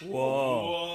哇，